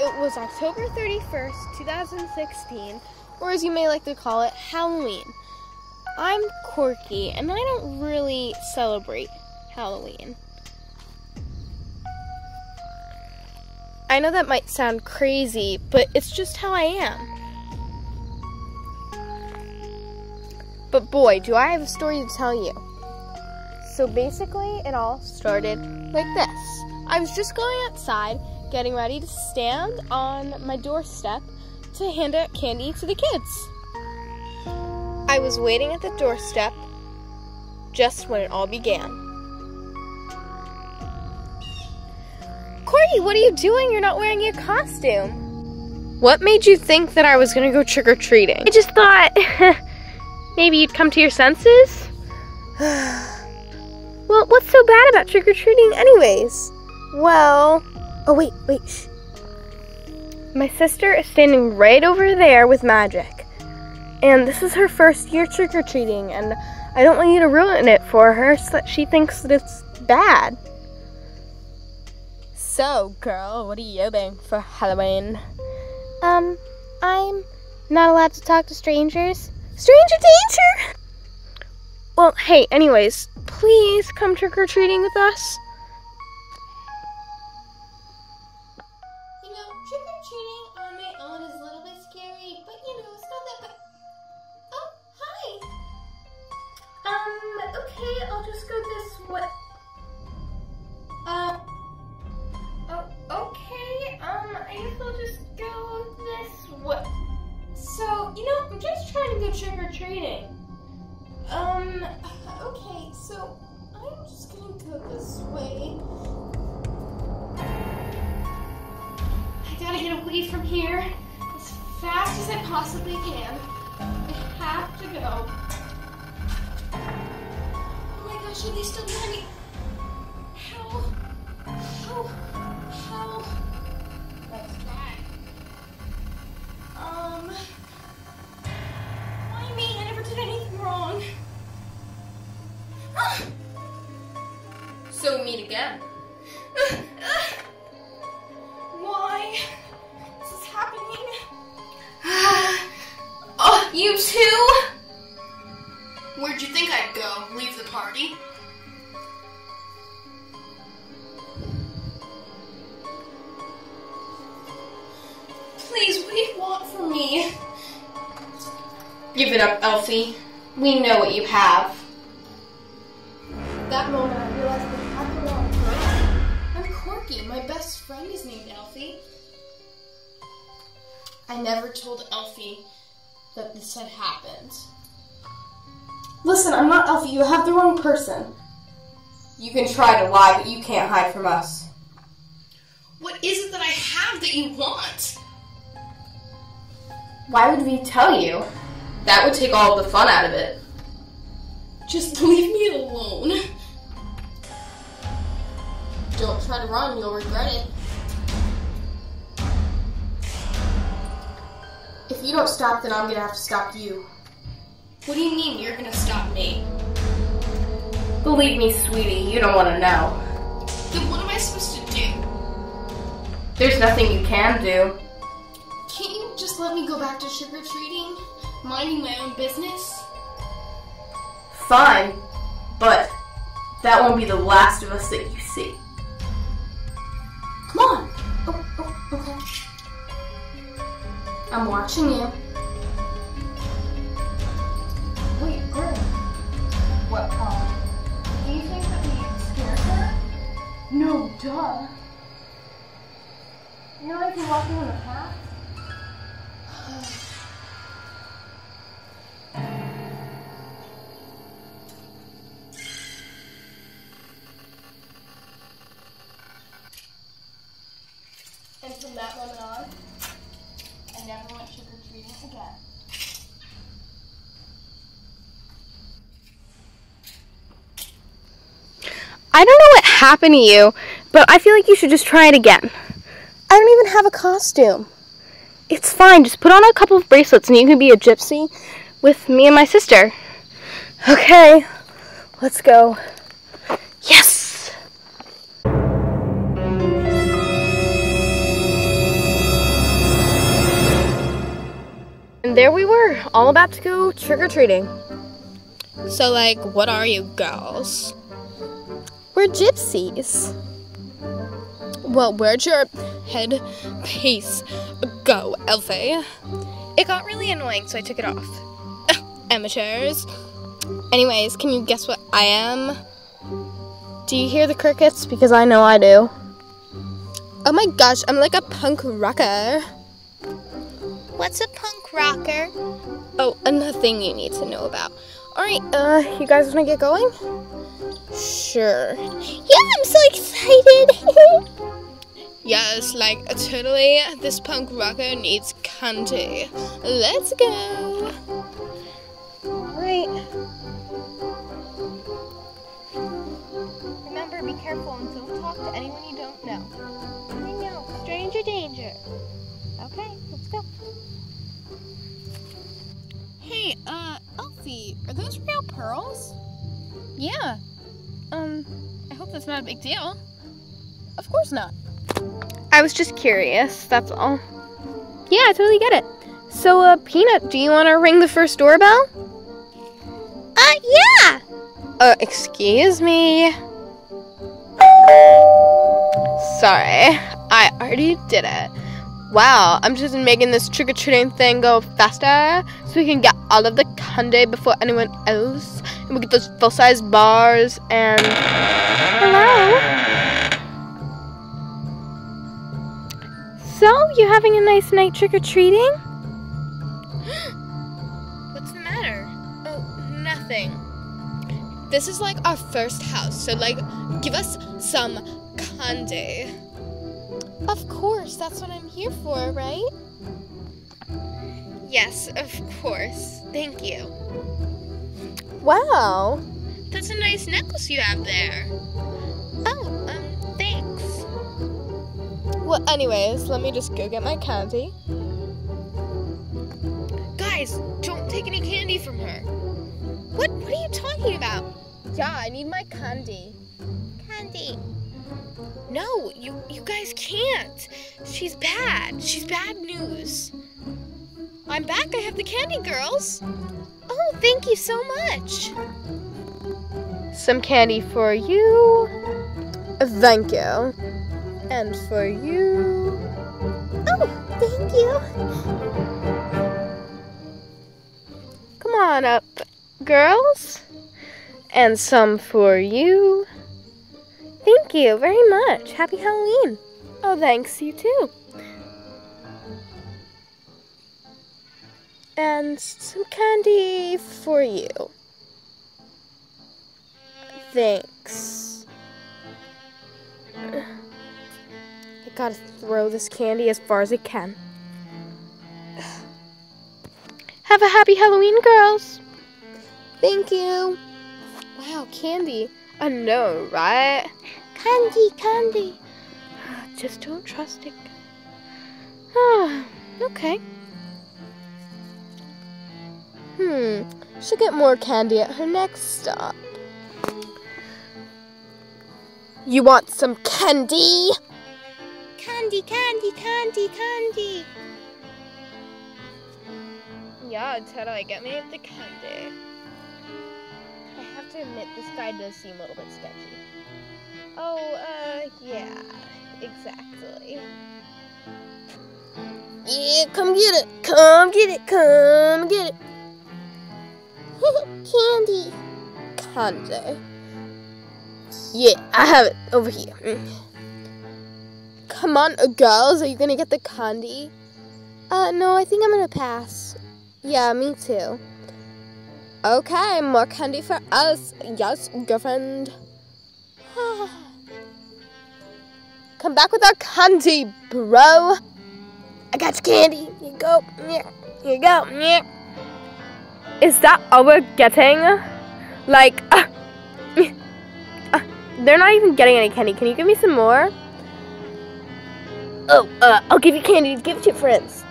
it was October 31st, 2016, or as you may like to call it, Halloween. I'm quirky and I don't really celebrate Halloween. I know that might sound crazy, but it's just how I am. But boy, do I have a story to tell you. So basically, it all started like this. I was just going outside, getting ready to stand on my doorstep to hand out candy to the kids. I was waiting at the doorstep just when it all began. Corey, what are you doing? You're not wearing your costume. What made you think that I was gonna go trick or treating? I just thought maybe you'd come to your senses. well, what's so bad about trick or treating, anyways? Well, oh, wait, wait, shh. My sister is standing right over there with Magic. And this is her first year trick or treating, and I don't want you to ruin it for her so that she thinks that it's bad. So, girl, what are you doing for Halloween? Um, I'm not allowed to talk to strangers. Stranger danger! Well, hey, anyways, please come trick or treating with us. So, you know, I'm just trying to go trick or treating. Um, okay, so I'm just gonna go this way. I gotta get away from here as fast as I possibly can. I have to go. Oh my gosh, are they still behind me? How? How? How? Again. Why? This is happening. oh, you too? Where'd you think I'd go? Leave the party? Please, what do you want from me? Give it up, Elfie. We know what you have. I never told Elfie that this had happened. Listen, I'm not Elfie. You have the wrong person. You can try to lie, but you can't hide from us. What is it that I have that you want? Why would we tell you? That would take all the fun out of it. Just leave me alone. Don't try to run, you'll regret it. If you don't stop, then I'm gonna have to stop you. What do you mean you're gonna stop me? Believe me, sweetie, you don't want to know. Then what am I supposed to do? There's nothing you can do. Can't you just let me go back to trick or treating? Minding my own business? Fine, but that won't be the last of us that you see. Come on! I'm watching you. Wait, girl. What, um, do you think that we scared her? No, duh. You know, like you're walking on a path? happen to you, but I feel like you should just try it again. I don't even have a costume. It's fine. Just put on a couple of bracelets and you can be a gypsy with me and my sister. Okay, let's go. Yes! And there we were, all about to go trick or treating. So, like, what are you girls? We're gypsies. Well, where'd your head piece go, Elfie? It got really annoying, so I took it off. Amateurs. Anyways, can you guess what I am? Do you hear the crickets? Because I know I do. Oh my gosh, I'm like a punk rocker. What's a punk rocker? Oh, another thing you need to know about. Alright, uh, you guys wanna get going? Sure. Yeah, I'm so excited! yes, like, totally, this punk rocker needs candy. Let's go! Alright. Remember, be careful and don't talk to anyone you don't know. I know, stranger danger. Okay, let's go. Hey, uh, Elfie, are those real pearls? Yeah. Um, I hope that's not a big deal. Of course not. I was just curious, that's all. Yeah, I totally get it. So, uh, Peanut, do you want to ring the first doorbell? Uh, yeah! Uh, excuse me? Sorry, I already did it. Wow, I'm just making this trick or treating thing go faster so we can get all of the candy before anyone else. And we get those full size bars and. Hello? So, you having a nice night trick or treating? What's the matter? Oh, nothing. This is like our first house, so like, give us some candy. Of course, that's what I'm here for, right? Yes, of course. Thank you. Wow. That's a nice necklace you have there. Oh, um, thanks. Well, anyways, let me just go get my candy. Guys, don't take any candy from her. What what are you talking about? Yeah, I need my candy. Candy. No, you you guys can't. She's bad. She's bad news. I'm back. I have the candy, girls. Oh, thank you so much. Some candy for you. Thank you. And for you. Oh, thank you. Come on up, girls. And some for you. Thank you very much. Happy Halloween. Oh, thanks. You too. And some candy for you. Thanks. I gotta throw this candy as far as I can. Have a happy Halloween, girls. Thank you. Wow, candy. I know, right? Candy, candy. Just don't trust it. Ah, okay. Hmm, she'll get more candy at her next stop. You want some candy? Candy, candy, candy, candy. Yeah, totally. Get me the candy. I have to admit, this guy does seem a little bit sketchy. Exactly. Yeah, come get it. Come get it. Come get it. Candy. Candy. Yeah, I have it over here. Mm. Come on, girls. Are you gonna get the candy? Uh, no, I think I'm gonna pass. Yeah, me too. Okay, more candy for us. Yes, girlfriend. Come back with our candy, bro. I got your candy. Here you go. Here you go. Is that all we're getting? Like, uh, uh, they're not even getting any candy. Can you give me some more? Oh, uh, I'll give you candy to give to your friends.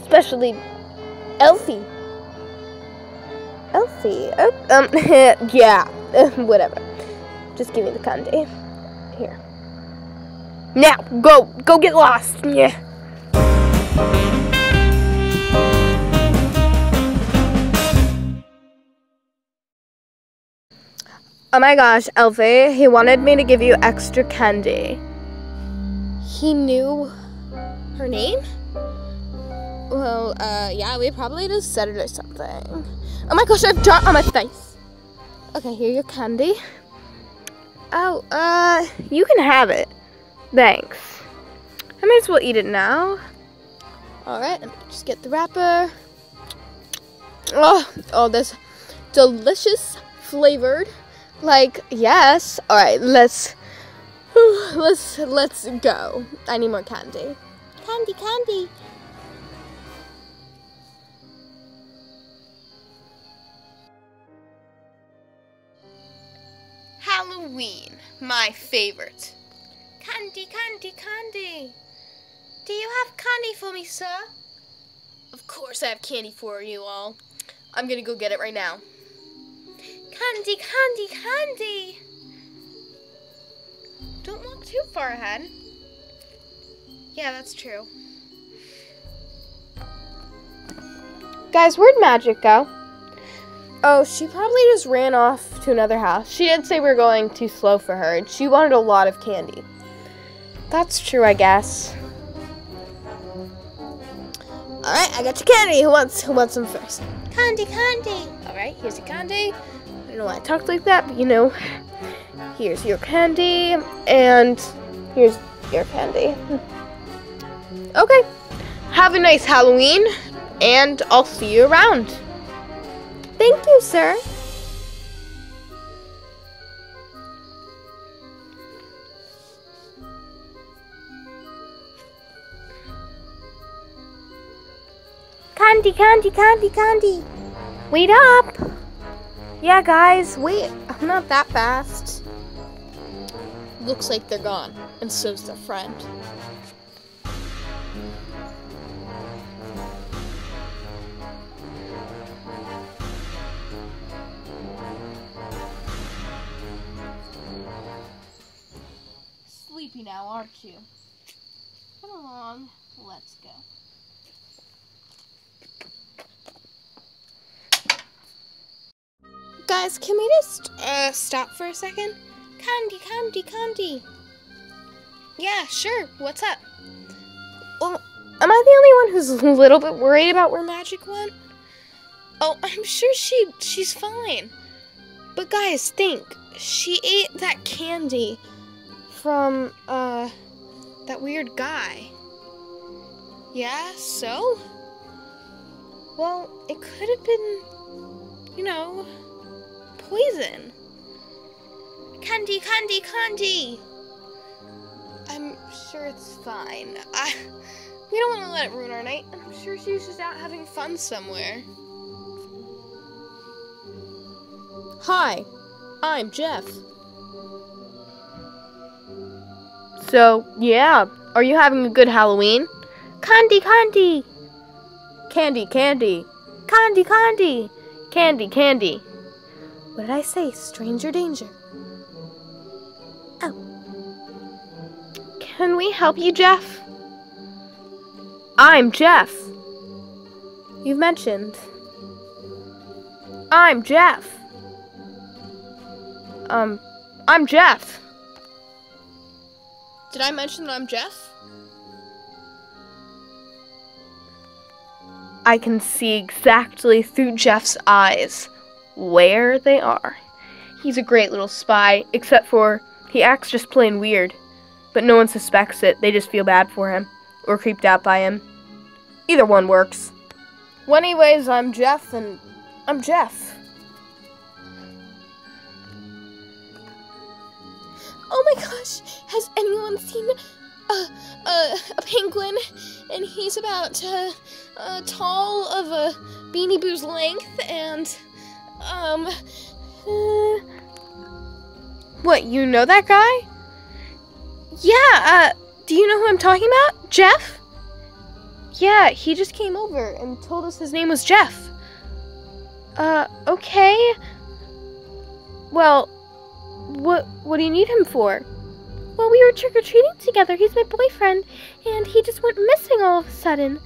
Especially Elfie. Elfie. Oh, um, yeah, whatever. Just give me the candy. Now, go. Go get lost. Yeah. Oh my gosh, Elfie, he wanted me to give you extra candy. He knew her name? Well, uh, yeah, we probably just said it or something. Oh my gosh, I have dirt on my face. Okay, here your candy. Oh, uh, you can have it. Thanks. I might as well eat it now. Alright, let me just get the wrapper. Oh, oh, this delicious flavored. Like, yes. Alright, let's let's let's go. I need more candy. Candy, candy. Halloween, my favorite. Candy, candy, candy. Do you have candy for me, sir? Of course I have candy for you all. I'm gonna go get it right now. Candy, candy, candy. Don't look too far ahead. Yeah, that's true. Guys, where'd Magic go? Oh, she probably just ran off to another house. She did say we are going too slow for her, and she wanted a lot of candy. That's true, I guess. Alright, I got your candy. Who wants who wants them first? Candy, candy. Alright, here's your candy. I don't know why I talked like that, but you know. Here's your candy, and here's your candy. Okay. Have a nice Halloween, and I'll see you around. Thank you, sir. Candy, candy, candy, candy. Wait up. Yeah, guys, wait. I'm not that fast. Looks like they're gone, and so's their friend. Sleepy now, aren't you? Come along, let's go. Guys, can we just uh, stop for a second? Candy, candy, candy. Yeah, sure. What's up? Well, am I the only one who's a little bit worried about where Magic went? Oh, I'm sure she she's fine. But guys, think. She ate that candy from uh that weird guy. Yeah, so? Well, it could have been, you know, poison. Candy, candy, candy. I'm sure it's fine. I, we don't want to let it ruin our night. I'm sure she's just out having fun somewhere. Hi, I'm Jeff. So, yeah, are you having a good Halloween? Candy, candy. Candy, candy. Candy, candy. Candy, candy. What did I say? Stranger danger. Oh. Can we help you, Jeff? I'm Jeff. You've mentioned. I'm Jeff. Um, I'm Jeff. Did I mention that I'm Jeff? I can see exactly through Jeff's eyes where they are. He's a great little spy, except for he acts just plain weird. But no one suspects it, they just feel bad for him, or creeped out by him. Either one works. Well, anyways, I'm Jeff, and I'm Jeff. Oh my gosh, has anyone seen a, a, a penguin? And he's about uh, uh, tall of a Beanie Boo's length, and um. Uh, what, you know that guy? Yeah, uh, do you know who I'm talking about? Jeff? Yeah, he just came over and told us his name was Jeff. Uh, okay. Well, what what do you need him for? Well, we were trick or treating together. He's my boyfriend, and he just went missing all of a sudden.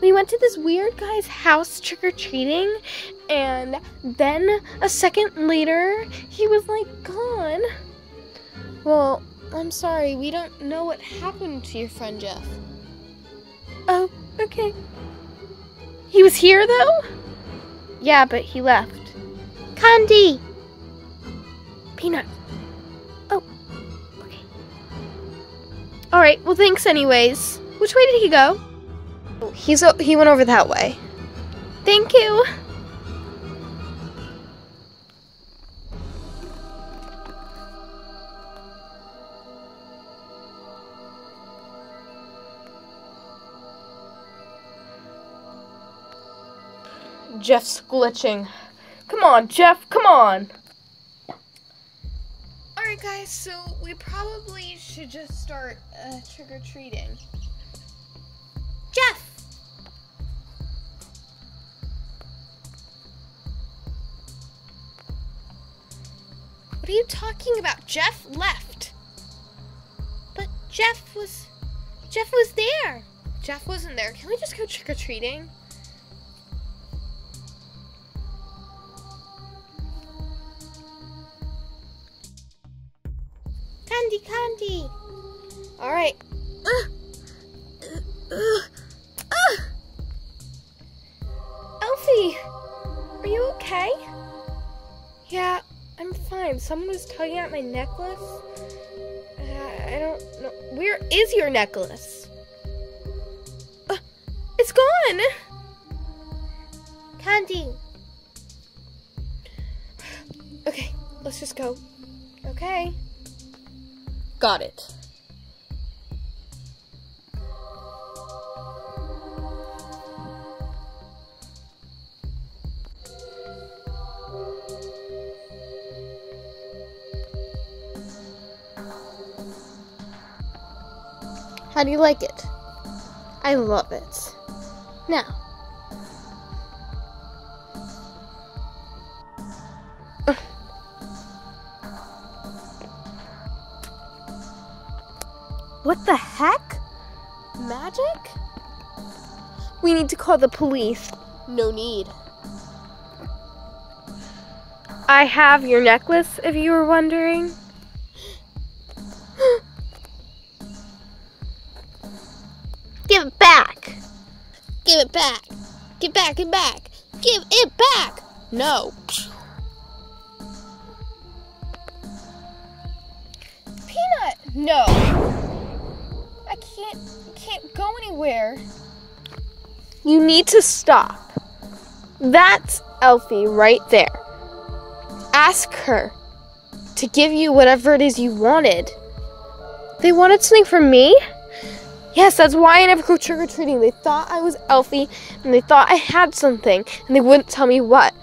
We went to this weird guy's house trick or treating, and then a second later, he was like gone. Well, I'm sorry, we don't know what happened to your friend Jeff. Oh, okay. He was here though? Yeah, but he left. Candy! Peanut. Oh, okay. Alright, well, thanks, anyways. Which way did he go? He's he went over that way. Thank you. Jeff's glitching. Come on, Jeff, come on. Alright, guys, so we probably should just start uh, trick What are you talking about? Jeff left. But Jeff was. Jeff was there. Jeff wasn't there. Can we just go trick or treating? Candy, candy. All right. Someone was tugging at my necklace. Uh, I don't know. Where is your necklace? Uh, it's gone. Candy. Okay, let's just go. Okay. Got it. How do you like it? I love it. Now. What the heck? Magic? We need to call the police. No need. I have your necklace, if you were wondering. Give back, give back. Give it back. No. Peanut, no. I can't can't go anywhere. You need to stop. That's Elfie right there. Ask her to give you whatever it is you wanted. They wanted something from me? Yes, that's why I never go trick or treating. They thought I was Elfie and they thought I had something and they wouldn't tell me what.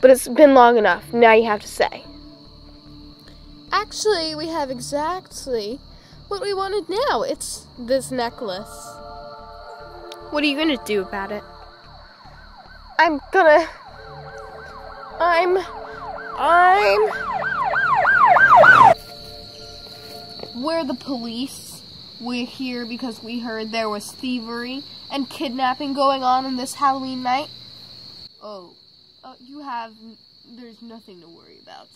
But it's been long enough. Now you have to say. Actually, we have exactly what we wanted now. It's this necklace. What are you gonna do about it? I'm gonna. I'm. I'm. We're the police. We're here because we heard there was thievery and kidnapping going on on this Halloween night. Oh, uh, you have. There's nothing to worry about.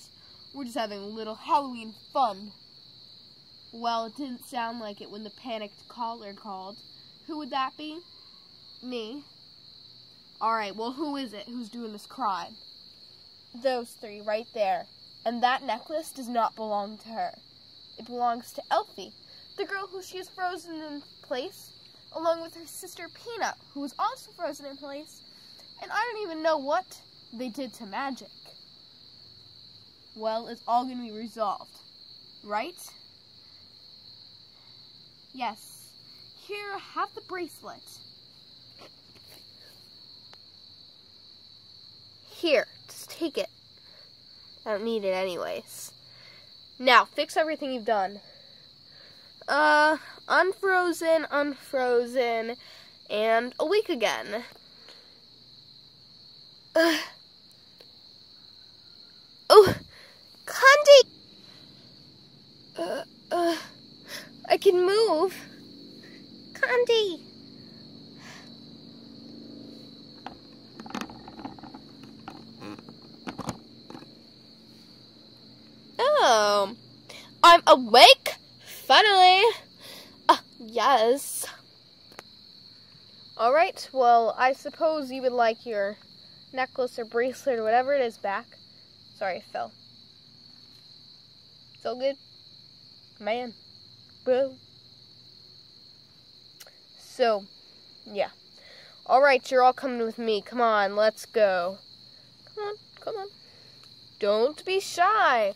We're just having a little Halloween fun. Well, it didn't sound like it when the panicked caller called. Who would that be? Me. Alright, well, who is it who's doing this crime? Those three right there. And that necklace does not belong to her. It belongs to Elfie, the girl who she is frozen in place, along with her sister Peanut, who was also frozen in place. And I don't even know what they did to magic. Well, it's all going to be resolved, right? Yes. Here, have the bracelet. Here, just take it. I don't need it anyways. Now, fix everything you've done. Uh, unfrozen, unfrozen, and awake again. Oh, Candy! Uh, uh, I can move. Candy! Awake? Finally. Uh, yes. Alright, well, I suppose you would like your necklace or bracelet or whatever it is back. Sorry, I fell. It's all good? Man. Bro. So, yeah. Alright, you're all coming with me. Come on, let's go. Come on, come on. Don't be shy.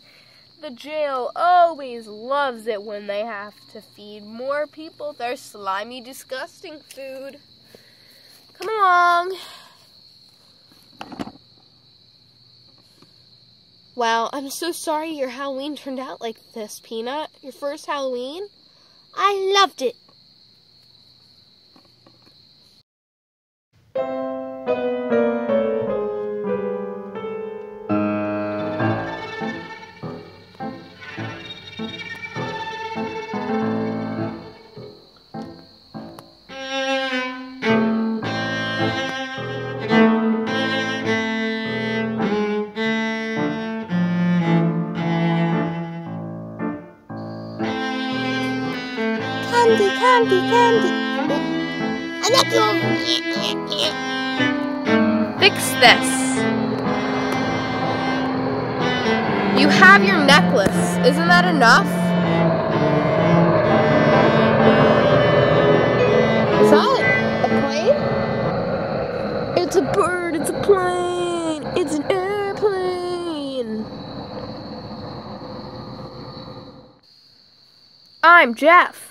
The jail always loves it when they have to feed more people their slimy, disgusting food. Come along. Wow, I'm so sorry your Halloween turned out like this, Peanut. Your first Halloween? I loved it. Candy, candy. I like you. Fix this. You have your necklace. Isn't that enough? Is that a plane? It's a bird. It's a plane. It's an airplane. I'm Jeff.